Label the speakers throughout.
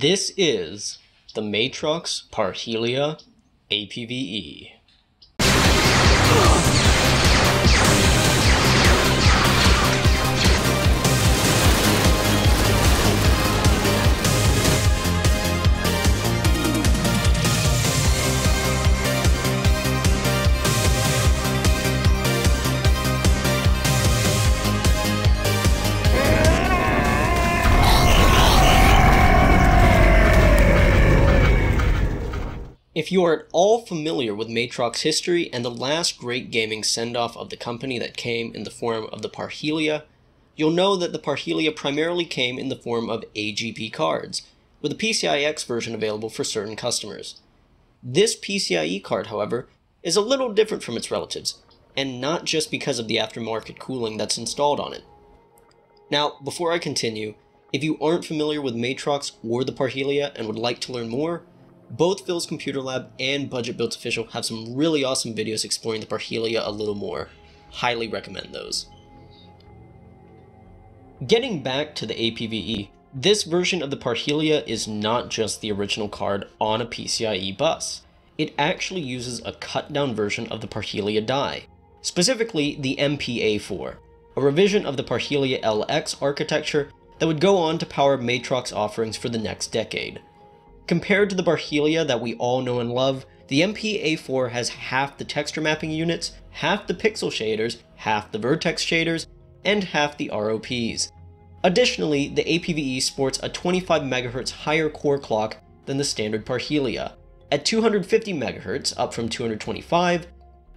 Speaker 1: This is the Matrox Parhelia APVE. If you are at all familiar with Matrox history and the last great gaming send-off of the company that came in the form of the Parhelia, you'll know that the Parhelia primarily came in the form of AGP cards, with a PCIX version available for certain customers. This PCIe card, however, is a little different from its relatives, and not just because of the aftermarket cooling that's installed on it. Now, before I continue, if you aren't familiar with Matrox or the Parhelia and would like to learn more, both Phil's Computer Lab and Budget Builds Official have some really awesome videos exploring the Parhelia a little more. Highly recommend those. Getting back to the APVE, this version of the Parhelia is not just the original card on a PCIe bus. It actually uses a cut down version of the Parhelia die, specifically the MPA4, a revision of the Parhelia LX architecture that would go on to power Matrox offerings for the next decade. Compared to the Parhelia that we all know and love, the MPA4 has half the texture mapping units, half the pixel shaders, half the vertex shaders, and half the ROPs. Additionally, the APVE sports a 25 MHz higher core clock than the standard Parhelia, at 250 MHz up from 225,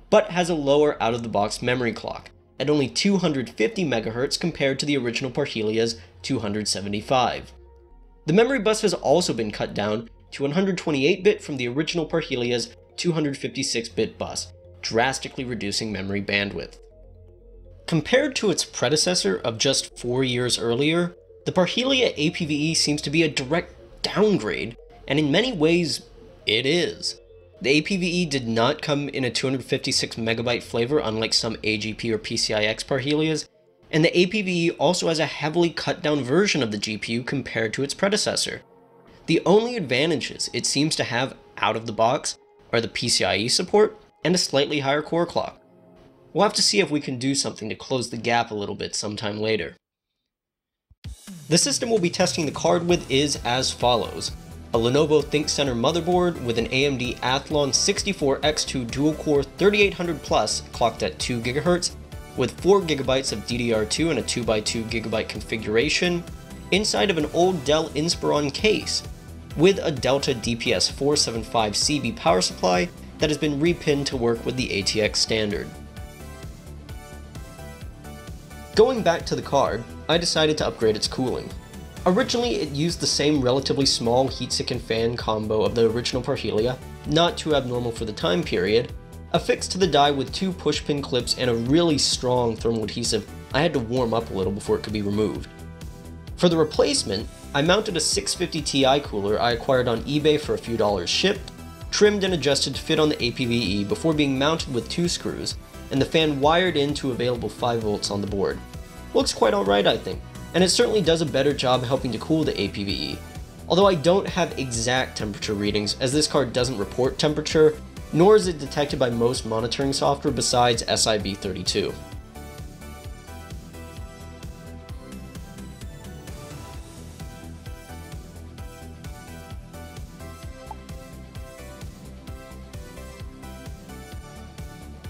Speaker 1: but has a lower out-of-the-box memory clock, at only 250 MHz compared to the original Parhelia's 275. The memory bus has also been cut down to 128-bit from the original Parhelia's 256-bit bus, drastically reducing memory bandwidth. Compared to its predecessor of just four years earlier, the Parhelia APVE seems to be a direct downgrade, and in many ways, it is. The APVE did not come in a 256 megabyte flavor unlike some AGP or PCIX Parhelias, and the APVE also has a heavily cut down version of the GPU compared to its predecessor. The only advantages it seems to have out of the box are the PCIe support and a slightly higher core clock. We'll have to see if we can do something to close the gap a little bit sometime later. The system we'll be testing the card with is as follows. A Lenovo ThinkCentre motherboard with an AMD Athlon 64X2 dual-core 3800 Plus clocked at 2 GHz with 4GB of DDR2 and a 2x2GB configuration, inside of an old Dell Inspiron case, with a Delta DPS 475CB power supply that has been repinned to work with the ATX standard. Going back to the card, I decided to upgrade its cooling. Originally, it used the same relatively small heatsink and fan combo of the original Parhelia, not too abnormal for the time period, Affixed to the die with two pushpin clips and a really strong thermal adhesive, I had to warm up a little before it could be removed. For the replacement, I mounted a 650 Ti cooler I acquired on eBay for a few dollars shipped, trimmed and adjusted to fit on the APVE before being mounted with two screws, and the fan wired into available 5 volts on the board. Looks quite alright I think, and it certainly does a better job helping to cool the APVE. Although I don't have exact temperature readings as this card doesn't report temperature, nor is it detected by most monitoring software besides SIV32.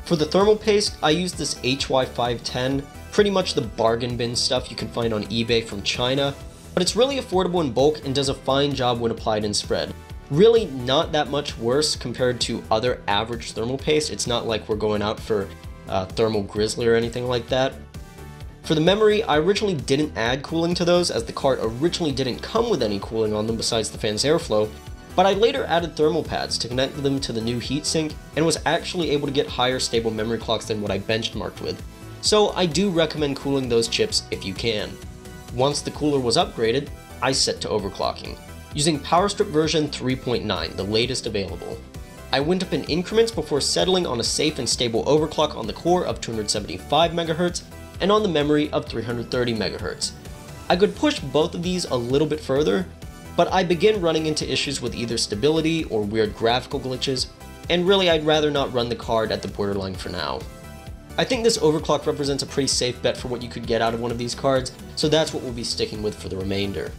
Speaker 1: For the thermal paste, I use this HY510, pretty much the bargain bin stuff you can find on eBay from China, but it's really affordable in bulk and does a fine job when applied in spread really not that much worse compared to other average thermal paste. It's not like we're going out for uh, thermal grizzly or anything like that. For the memory, I originally didn't add cooling to those as the card originally didn't come with any cooling on them besides the fan's airflow, but I later added thermal pads to connect them to the new heatsink and was actually able to get higher stable memory clocks than what I benchmarked with. So I do recommend cooling those chips if you can. Once the cooler was upgraded, I set to overclocking using PowerStrip version 3.9, the latest available. I went up in increments before settling on a safe and stable overclock on the core of 275 MHz and on the memory of 330 MHz. I could push both of these a little bit further, but I begin running into issues with either stability or weird graphical glitches, and really I'd rather not run the card at the borderline for now. I think this overclock represents a pretty safe bet for what you could get out of one of these cards, so that's what we'll be sticking with for the remainder.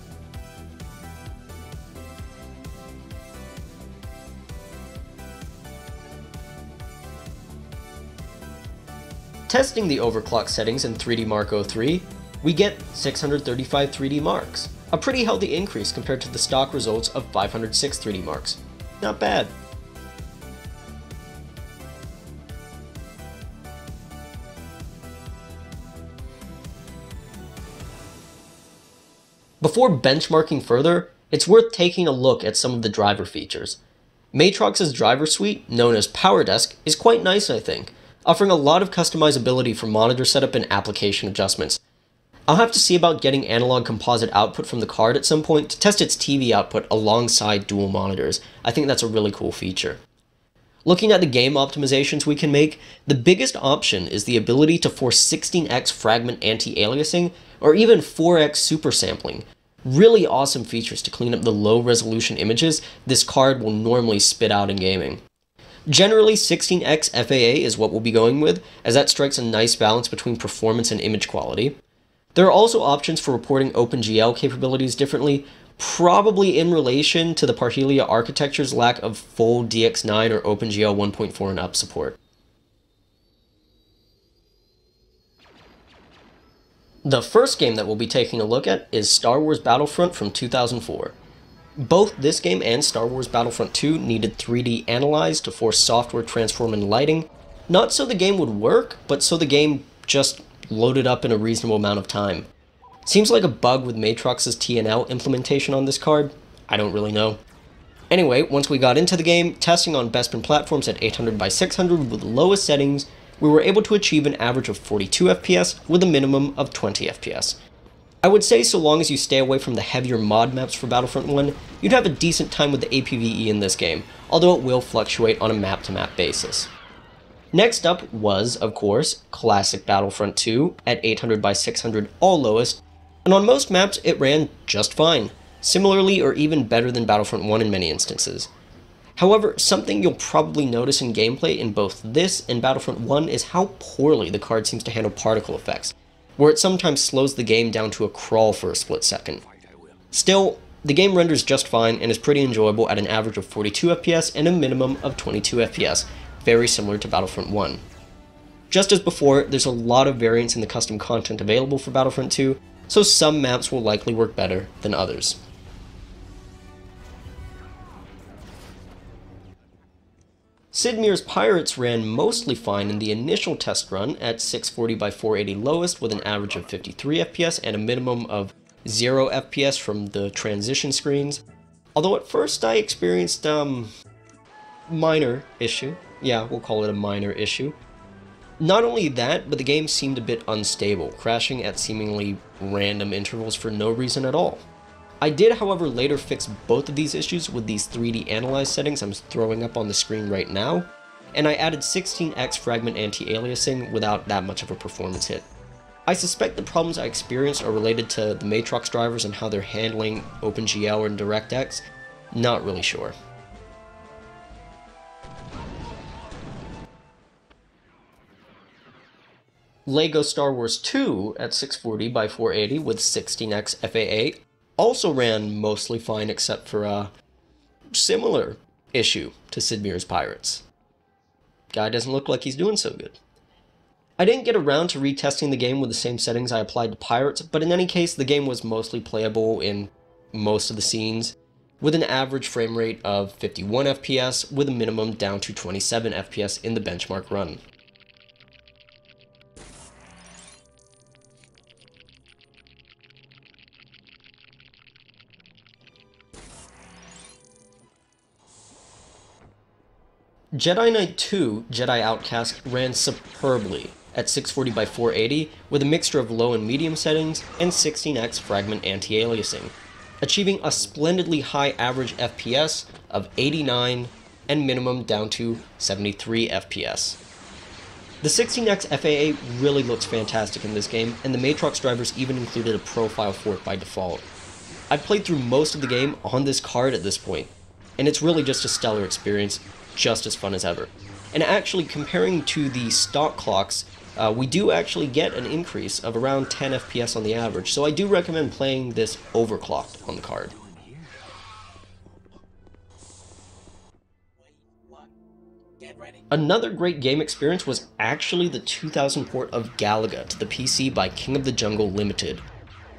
Speaker 1: Testing the overclock settings in 3D Mark 03, we get 635 3D marks, a pretty healthy increase compared to the stock results of 506 3D marks. Not bad. Before benchmarking further, it's worth taking a look at some of the driver features. Matrox's driver suite, known as PowerDesk, is quite nice I think, offering a lot of customizability for monitor setup and application adjustments. I'll have to see about getting analog composite output from the card at some point to test its TV output alongside dual monitors. I think that's a really cool feature. Looking at the game optimizations we can make, the biggest option is the ability to force 16x fragment anti-aliasing or even 4x supersampling. Really awesome features to clean up the low resolution images this card will normally spit out in gaming. Generally, 16x FAA is what we'll be going with, as that strikes a nice balance between performance and image quality. There are also options for reporting OpenGL capabilities differently, probably in relation to the Parhelia architecture's lack of full DX9 or OpenGL 1.4 and up support. The first game that we'll be taking a look at is Star Wars Battlefront from 2004. Both this game and Star Wars Battlefront 2 needed 3D Analyze to force software transform and lighting, not so the game would work, but so the game just loaded up in a reasonable amount of time. Seems like a bug with Matrox's TNL implementation on this card, I don't really know. Anyway, once we got into the game, testing on Bespin platforms at 800 by 600 with lowest settings, we were able to achieve an average of 42 FPS with a minimum of 20 FPS. I would say so long as you stay away from the heavier mod maps for Battlefront 1, you'd have a decent time with the APVE in this game, although it will fluctuate on a map-to-map -map basis. Next up was, of course, classic Battlefront 2 at 800 by 600 all lowest, and on most maps it ran just fine, similarly or even better than Battlefront 1 in many instances. However, something you'll probably notice in gameplay in both this and Battlefront 1 is how poorly the card seems to handle particle effects, where it sometimes slows the game down to a crawl for a split second. Still, the game renders just fine and is pretty enjoyable at an average of 42 FPS and a minimum of 22 FPS, very similar to Battlefront 1. Just as before, there's a lot of variance in the custom content available for Battlefront 2, so some maps will likely work better than others. Sid Meier's Pirates ran mostly fine in the initial test run at 640 by 480 lowest with an average of 53 FPS and a minimum of 0 FPS from the transition screens. Although at first I experienced um minor issue. Yeah, we'll call it a minor issue. Not only that, but the game seemed a bit unstable, crashing at seemingly random intervals for no reason at all. I did, however, later fix both of these issues with these 3D Analyze settings I'm throwing up on the screen right now, and I added 16x fragment anti-aliasing without that much of a performance hit. I suspect the problems I experienced are related to the Matrox drivers and how they're handling OpenGL and DirectX, not really sure. LEGO Star Wars 2 at 640 by 480 with 16x FAA also ran mostly fine except for a similar issue to Sid Meier's Pirates. Guy doesn't look like he's doing so good. I didn't get around to retesting the game with the same settings I applied to Pirates, but in any case, the game was mostly playable in most of the scenes, with an average frame rate of 51 FPS with a minimum down to 27 FPS in the benchmark run. Jedi Knight 2 Jedi Outcast ran superbly at 640 by 480 with a mixture of low and medium settings and 16x fragment anti-aliasing, achieving a splendidly high average FPS of 89 and minimum down to 73 FPS. The 16x FAA really looks fantastic in this game, and the Matrox drivers even included a profile for it by default. I've played through most of the game on this card at this point, and it's really just a stellar experience, just as fun as ever. And actually, comparing to the stock clocks, uh, we do actually get an increase of around 10 FPS on the average, so I do recommend playing this overclocked on the card. Another great game experience was actually the 2000 port of Galaga to the PC by King of the Jungle Limited.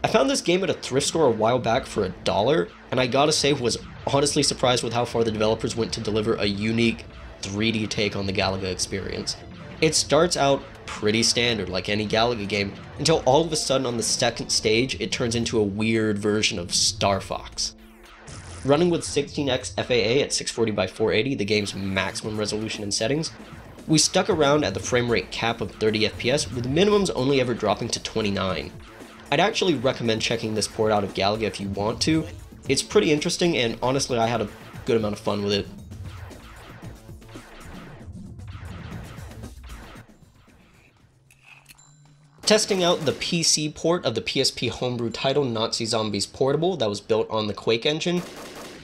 Speaker 1: I found this game at a thrift store a while back for a dollar, and I gotta say was honestly surprised with how far the developers went to deliver a unique 3D take on the Galaga experience. It starts out pretty standard like any Galaga game, until all of a sudden on the second stage it turns into a weird version of Star Fox. Running with 16x FAA at 640 by 480, the game's maximum resolution and settings, we stuck around at the frame rate cap of 30 FPS, with minimums only ever dropping to 29. I'd actually recommend checking this port out of Galaga if you want to. It's pretty interesting, and honestly I had a good amount of fun with it. Testing out the PC port of the PSP homebrew title Nazi Zombies Portable that was built on the Quake engine,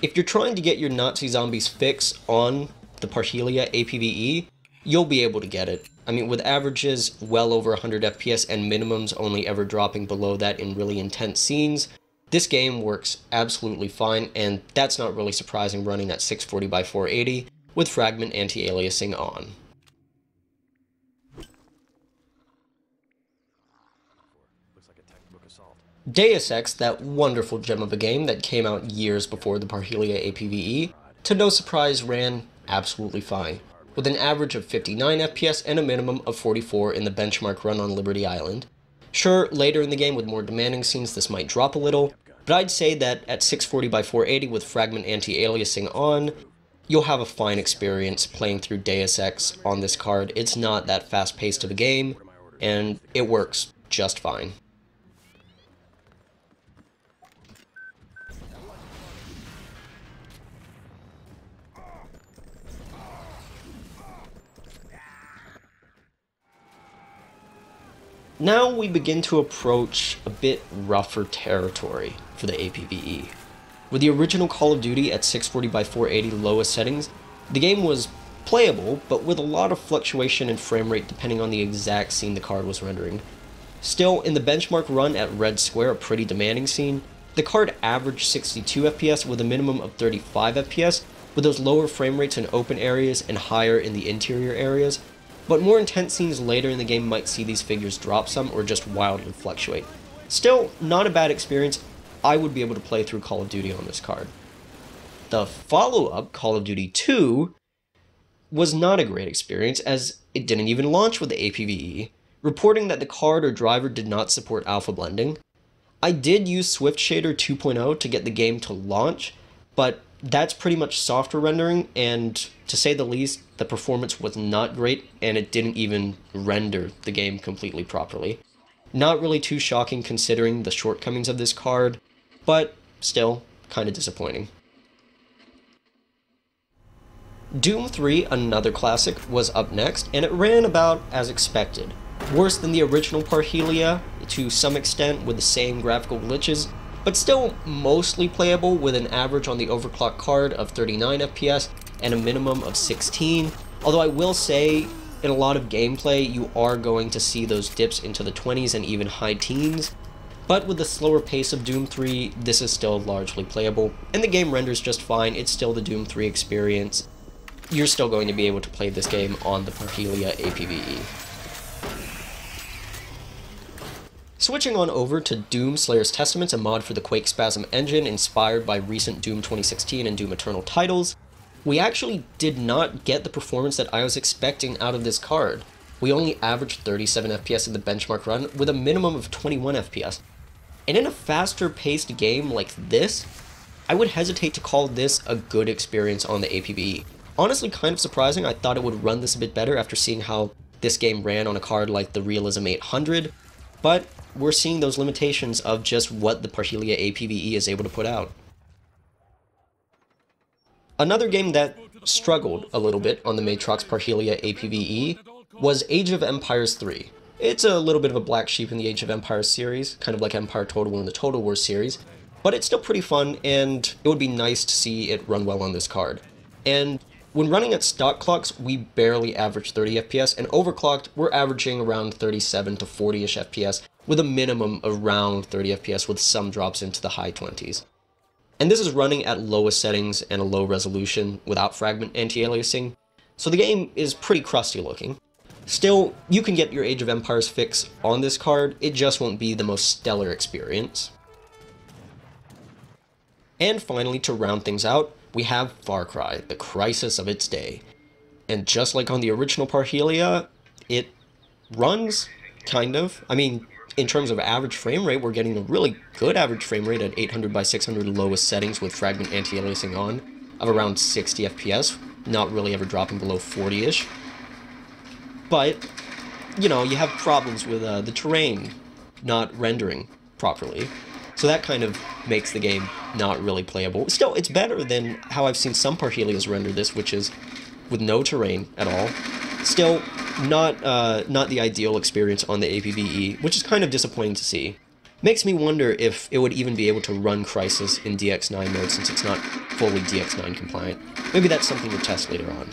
Speaker 1: if you're trying to get your Nazi Zombies fix on the Parhelia APVE, you'll be able to get it. I mean, with averages well over 100 FPS and minimums only ever dropping below that in really intense scenes, this game works absolutely fine, and that's not really surprising running at 640 by 480 with fragment anti-aliasing on. Deus Ex, that wonderful gem of a game that came out years before the Parhelia APVE, to no surprise ran absolutely fine, with an average of 59 FPS and a minimum of 44 in the benchmark run on Liberty Island. Sure, later in the game with more demanding scenes this might drop a little, but I'd say that at 640 by 480 with fragment anti-aliasing on, you'll have a fine experience playing through Deus Ex on this card. It's not that fast-paced of a game, and it works just fine. Now we begin to approach a bit rougher territory for the APVE. With the original Call of Duty at 640 by 480 lowest settings, the game was playable, but with a lot of fluctuation in frame rate depending on the exact scene the card was rendering. Still, in the benchmark run at Red Square, a pretty demanding scene, the card averaged 62 FPS with a minimum of 35 FPS, with those lower frame rates in open areas and higher in the interior areas, but more intense scenes later in the game might see these figures drop some or just wildly fluctuate. Still, not a bad experience. I would be able to play through Call of Duty on this card. The follow-up, Call of Duty 2, was not a great experience as it didn't even launch with the APVE, reporting that the card or driver did not support alpha blending. I did use Swift Shader 2.0 to get the game to launch, but that's pretty much software rendering, and to say the least, the performance was not great, and it didn't even render the game completely properly. Not really too shocking considering the shortcomings of this card, but still, kinda disappointing. Doom 3, another classic, was up next, and it ran about as expected. Worse than the original Parhelia, to some extent with the same graphical glitches, but still mostly playable with an average on the overclock card of 39 FPS and a minimum of 16. Although I will say, in a lot of gameplay, you are going to see those dips into the 20s and even high teens. But with the slower pace of Doom 3, this is still largely playable, and the game renders just fine, it's still the Doom 3 experience. You're still going to be able to play this game on the Parhelia APVE. Switching on over to Doom Slayer's Testaments, a mod for the Quake Spasm engine inspired by recent Doom 2016 and Doom Eternal titles, we actually did not get the performance that I was expecting out of this card. We only averaged 37 FPS in the benchmark run with a minimum of 21 FPS. And in a faster paced game like this, I would hesitate to call this a good experience on the APVE. Honestly, kind of surprising, I thought it would run this a bit better after seeing how this game ran on a card like the Realizm 800, but we're seeing those limitations of just what the Parhelia APVE is able to put out. Another game that struggled a little bit on the Matrox Parhelia APVE was Age of Empires 3. It's a little bit of a black sheep in the Age of Empires series, kind of like Empire Total War in the Total War series, but it's still pretty fun and it would be nice to see it run well on this card. And when running at stock clocks, we barely average 30 FPS, and overclocked, we're averaging around 37 to 40-ish FPS, with a minimum of around 30 FPS with some drops into the high 20s. And this is running at lowest settings and a low resolution without fragment anti-aliasing, so the game is pretty crusty looking. Still, you can get your Age of Empires fix on this card, it just won't be the most stellar experience. And finally, to round things out, we have Far Cry, the Crysis of its day. And just like on the original Parhelia, it runs, kind of. I mean, in terms of average frame rate, we're getting a really good average frame rate at 800 by 600 lowest settings with fragment anti-aliasing on of around 60 FPS, not really ever dropping below 40-ish. But, you know, you have problems with uh, the terrain not rendering properly. So that kind of makes the game not really playable. Still, it's better than how I've seen some Parhelias render this, which is with no terrain at all. Still, not uh, not the ideal experience on the APVE, which is kind of disappointing to see. Makes me wonder if it would even be able to run Crysis in DX9 mode since it's not fully DX9 compliant. Maybe that's something to test later on.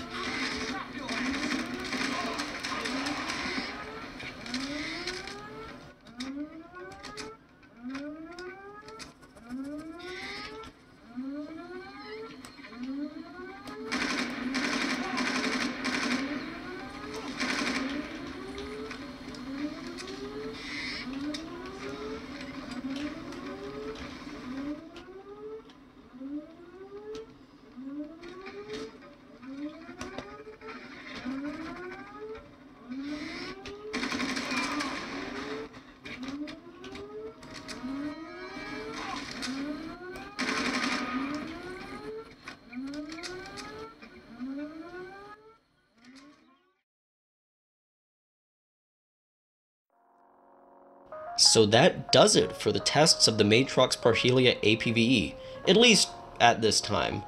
Speaker 1: So that does it for the tests of the Matrox Parhelia APVE, at least at this time.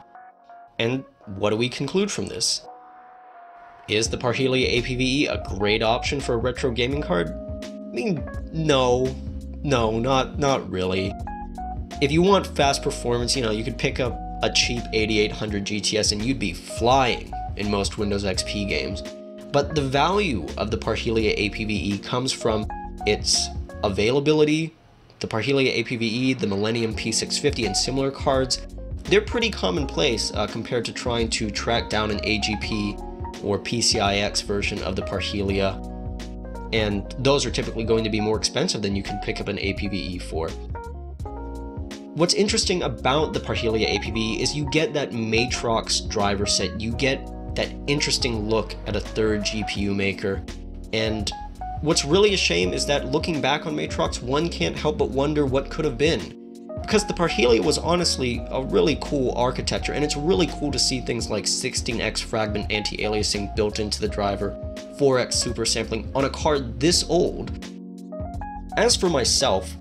Speaker 1: And what do we conclude from this? Is the Parhelia APVE a great option for a retro gaming card? I mean, no. No, not, not really. If you want fast performance, you know, you could pick up a cheap 8800 GTS and you'd be flying in most Windows XP games. But the value of the Parhelia APVE comes from its availability, the Parhelia APVE, the Millennium P650, and similar cards, they're pretty commonplace uh, compared to trying to track down an AGP or PCIX version of the Parhelia, and those are typically going to be more expensive than you can pick up an APVE for. What's interesting about the Parhelia APVE is you get that Matrox driver set, you get that interesting look at a third GPU maker, and What's really a shame is that looking back on Matrox, one can't help but wonder what could have been. Because the Parhelia was honestly a really cool architecture, and it's really cool to see things like 16x fragment anti-aliasing built into the driver, 4x super sampling on a card this old. As for myself,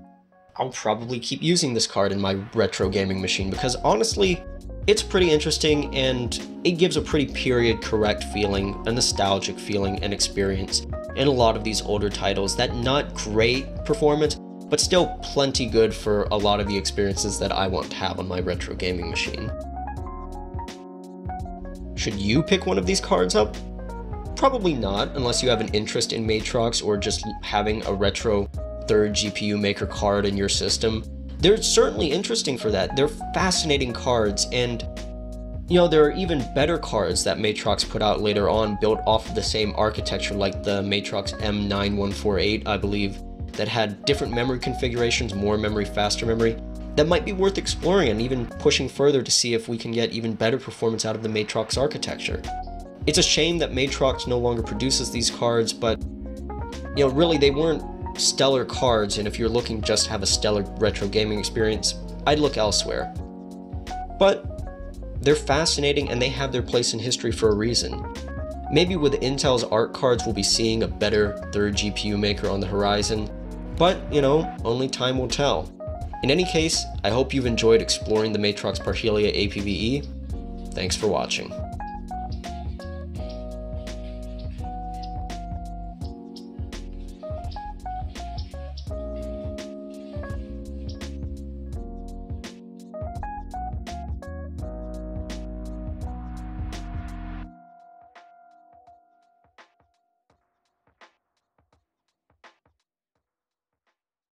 Speaker 1: I'll probably keep using this card in my retro gaming machine because honestly, it's pretty interesting and it gives a pretty period correct feeling, a nostalgic feeling and experience in a lot of these older titles that not great performance, but still plenty good for a lot of the experiences that I want to have on my retro gaming machine. Should you pick one of these cards up? Probably not, unless you have an interest in Matrox or just having a retro third GPU maker card in your system. They're certainly interesting for that. They're fascinating cards, and you know, there are even better cards that Matrox put out later on built off of the same architecture like the Matrox M9148, I believe, that had different memory configurations, more memory, faster memory, that might be worth exploring and even pushing further to see if we can get even better performance out of the Matrox architecture. It's a shame that Matrox no longer produces these cards, but, you know, really they weren't stellar cards, and if you're looking just to have a stellar retro gaming experience, I'd look elsewhere. But they're fascinating and they have their place in history for a reason. Maybe with Intel's Arc cards we'll be seeing a better third GPU maker on the horizon, but, you know, only time will tell. In any case, I hope you've enjoyed exploring the Matrox Parhelia APVE. Thanks for watching.